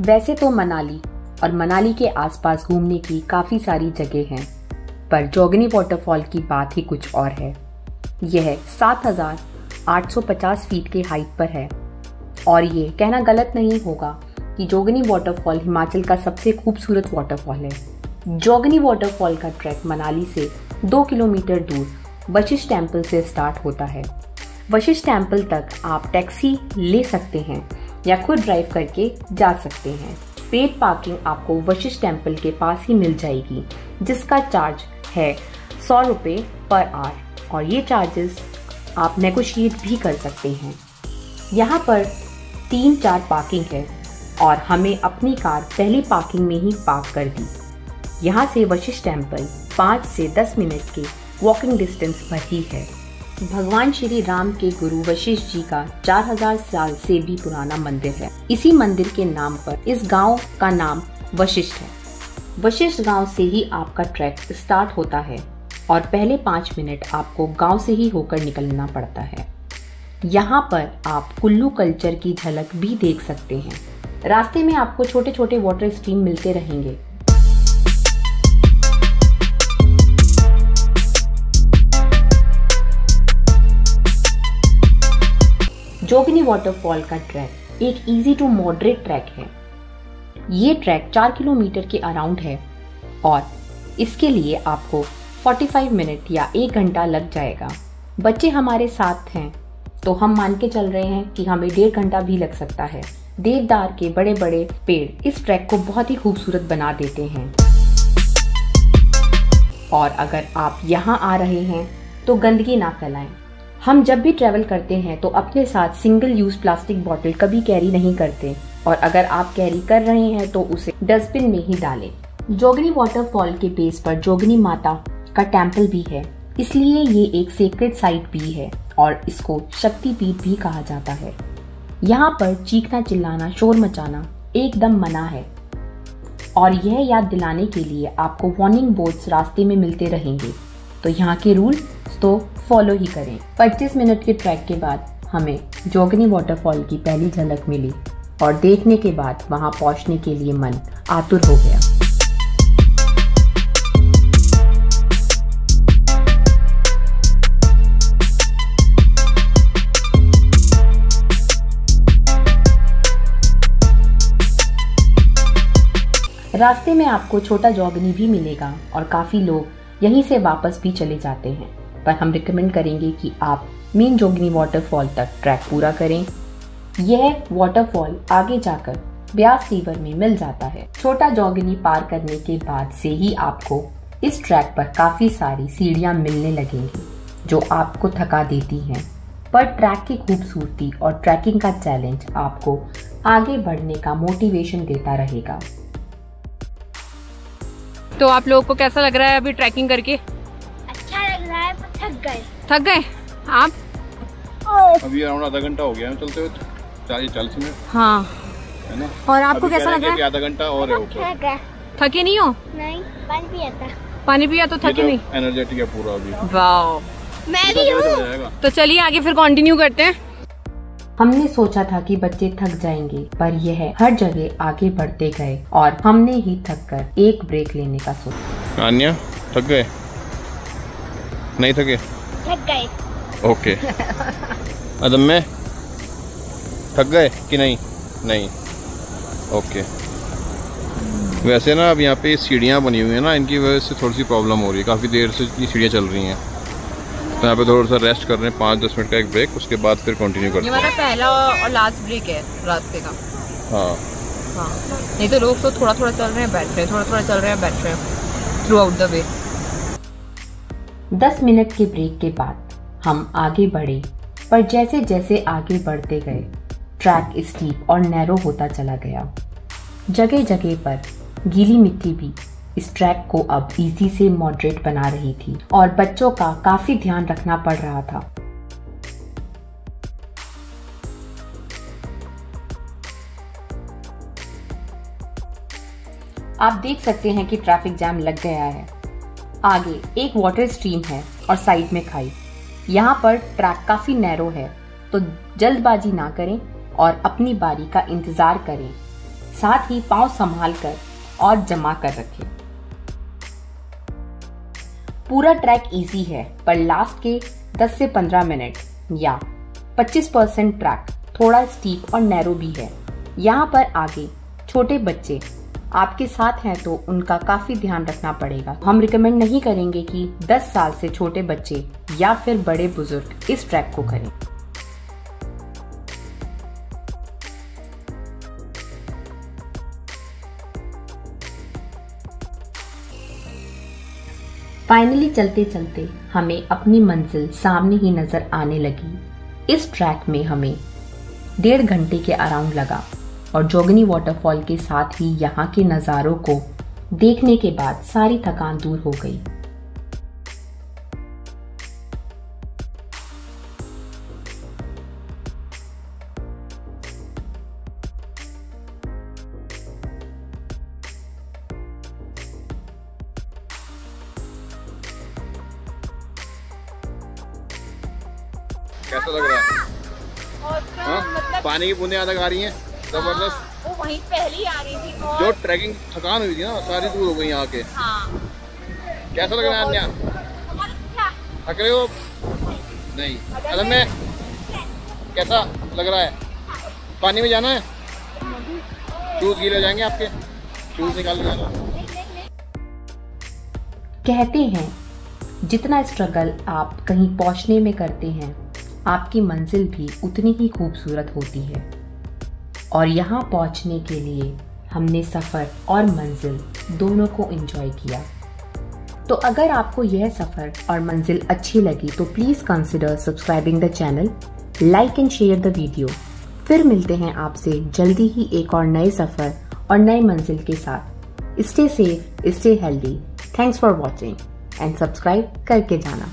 वैसे तो मनाली और मनाली के आसपास घूमने की काफ़ी सारी जगह हैं पर जोगनी वाटरफॉल की बात ही कुछ और है। यह 7,850 फीट के हाइट पर है। और ये कहना गलत नहीं होगा कि जोगनी वाटरफॉल हिमाचल का सबसे खूबसूरत वाटरफॉल है। जोगनी वाटरफॉल का ट्रैक मनाली से दो किलोमीटर दूर वशिष्ठ टेंपल से स्टार्ट होता है। वशिष्ठ टेंपल तक आप टैक्सी ले सकते हैं। या खुद ड्राइव करके जा सकते हैं। पेड पार्किंग आपको वशिष्ठ टेंपल के पास ही मिल जाएगी, जिसका चार्ज है सौ रुपये पर आवर और ये चार्जेस आप नेगोशिएट भी कर सकते हैं। यहाँ पर तीन चार पार्किंग है, और हमें अपनी कार पहली पार्किंग में ही पार्क कर दी। यहाँ से वशिष्ठ टेंपल पाँच से दस मिनट के वॉकिंग डिस्टेंस पर ही है। भगवान श्री राम के गुरु वशिष्ठ जी का 4000 साल से भी पुराना मंदिर है। इसी मंदिर के नाम पर इस गाँव का नाम वशिष्ठ है। वशिष्ठ गाँव से ही आपका ट्रैक स्टार्ट होता है और पहले पाँच मिनट आपको गाँव से ही होकर निकलना पड़ता है। यहाँ पर आप कुल्लू कल्चर की झलक भी देख सकते हैं। रास्ते में आपको छोटे छोटे वाटर स्ट्रीम मिलते रहेंगे। जोगनी वाटरफॉल का ट्रैक एक इजी टू मॉडरेट ट्रैक है। ये ट्रैक चार किलोमीटर के अराउंड है और इसके लिए आपको 45 मिनट या एक घंटा लग जाएगा। बच्चे हमारे साथ हैं तो हम मान के चल रहे हैं कि हमें डेढ़ घंटा भी लग सकता है। देवदार के बड़े बड़े पेड़ इस ट्रैक को बहुत ही खूबसूरत बना देते हैं। और अगर आप यहाँ आ रहे हैं तो गंदगी ना फैलाएँ। हम जब भी ट्रेवल करते हैं तो अपने साथ सिंगल यूज़ प्लास्टिक बॉटल कभी कैरी नहीं करते। और अगर आप कैरी कर रहे हैं तो उसे डस्टबिन में ही डालें। जोगनी वाटरफॉल के बेस पर जोगनी माता का टेंपल भी है। इसलिए ये एक सेक्रेट साइट भी है और इसको शक्तिपीठ भी कहा जाता है। यहाँ पर चीखना चिल्लाना, शोर मचाना एकदम मना है। और यह याद दिलाने के लिए आपको वार्निंग बोर्ड्स रास्ते में मिलते रहेंगे। तो यहाँ के रूल तो फॉलो ही करें। 25 मिनट के ट्रैक के बाद हमें जोगनी वाटरफॉल की पहली झलक मिली और देखने के बाद वहाँ पहुँचने के लिए मन आतुर हो गया। रास्ते में आपको छोटा जॉगनी भी मिलेगा और काफ़ी लोग यहीं से वापस भी चले जाते हैं। पर हम रिकमेंड करेंगे कि आप मेन जोगनी वाटरफॉल तक ट्रैक पूरा करें। यह वाटरफॉल आगे जाकर ब्यास रिवर में मिल जाता है। छोटा जोगनी पार करने के बाद से ही आपको इस ट्रैक पर काफ़ी सारी सीढ़ियाँ मिलने लगेंगी, जो आपको थका देती हैं। पर ट्रैक की खूबसूरती और ट्रैकिंग का चैलेंज आपको आगे बढ़ने का मोटिवेशन देता रहेगा। तो आप लोगों को कैसा लग रहा है अभी ट्रैकिंग करके? थक गए। थक गए? आप? अभी अराउंड आधा घंटा हो गया है चलते हुए चालीस चालीस मिनट हाँ। है ना? और आपको कैसा लग? आधा घंटा और है थक गए। थके नहीं हो? नहीं पानी पिया था। पानी पिया तो थके नहीं? एनर्जेटिक है पूरा अभी। वाओ। मैं भी हूँ। तो चलिए आगे फिर कंटिन्यू करते हैं। हमने सोचा था कि बच्चे थक जाएँगे पर यह हर जगह आगे बढ़ते गए और हमने ही थक कर एक ब्रेक लेने का सोचा। थक गए? नहीं थके थक गए। ओके। अदम में थक गए कि नहीं? नहीं। ओके। वैसे ना अब यहाँ पे सीढ़ियाँ बनी हुई हैं ना इनकी वजह से थोड़ी सी प्रॉब्लम हो रही है। काफ़ी देर से ये सीढ़ियाँ चल रही हैं। तो यहाँ पे थोड़ा सा रेस्ट कर रहे हैं पाँच दस मिनट का एक ब्रेक उसके बाद फिर कंटिन्यू ये करते हमारा हैं। पहला और लास्ट ब्रेक है रास्ते का। हाँ। हाँ। नहीं तो लोग तो थोड़ा थोड़ा चल रहे हैं बैठ रहे हैं थोड़ा थोड़ा चल रहे हैं बैठ रहे हैं। थ्रू आउट द वे दस मिनट के ब्रेक के बाद हम आगे बढ़े, पर जैसे जैसे आगे बढ़ते गए ट्रैक स्टीप और नैरो होता चला गया। जगह जगह पर गीली मिट्टी भी इस ट्रैक को अब इजी से मॉडरेट बना रही थी और बच्चों का काफ़ी ध्यान रखना पड़ रहा था। आप देख सकते हैं कि ट्रैफ़िक जैम लग गया है। आगे एक वाटर स्ट्रीम है और साइड में खाई। यहाँ पर ट्रैक काफ़ी नैरो है तो जल्दबाजी ना करें और अपनी बारी का इंतज़ार करें। साथ ही पाँव संभाल कर और जमा कर रखें। पूरा ट्रैक इजी है, पर लास्ट के 10 से 15 मिनट या 25 परसेंट ट्रैक थोड़ा स्टीप और नैरो भी है। यहाँ पर आगे छोटे बच्चे आपके साथ हैं तो उनका काफ़ी ध्यान रखना पड़ेगा। हम रिकमेंड नहीं करेंगे कि 10 साल से छोटे बच्चे या फिर बड़े बुज़ुर्ग इस ट्रैक को करें। फाइनली चलते चलते हमें अपनी मंजिल सामने ही नज़र आने लगी। इस ट्रैक में हमें डेढ़ घंटे के अराउंड लगा। और जोगनी वाटरफॉल के साथ ही यहाँ के नज़ारों को देखने के बाद सारी थकान दूर हो गई। कैसा लग रहा है? हाँ? पानी की बूंदें ज़्यादा आ रही हैं। ज़बरदस्त। वो वहीं पहली आ रही थी और जो ट्रैकिंग थकान हुई थी ना सारी दूर हो गई यहाँ के। हाँ। कैसा लग रहा है अन्या? थक रहे हो? नहीं। असल में कैसा लग रहा है? पानी में जाना है? शूज़ गीले हो जाएँगे आपके। शूज़ निकाल के जाना। कहते हैं जितना स्ट्रगल आप कहीं पहुँचने में करते हैं आपकी मंजिल भी उतनी ही खूबसूरत होती है। और यहाँ पहुँचने के लिए हमने सफ़र और मंजिल दोनों को एंजॉय किया। तो अगर आपको यह सफ़र और मंजिल अच्छी लगी तो please consider subscribing the channel like and share the video फिर मिलते हैं आपसे जल्दी ही एक और नए सफ़र और नए मंजिल के साथ। Stay safe stay healthy thanks for watching and subscribe करके जाना।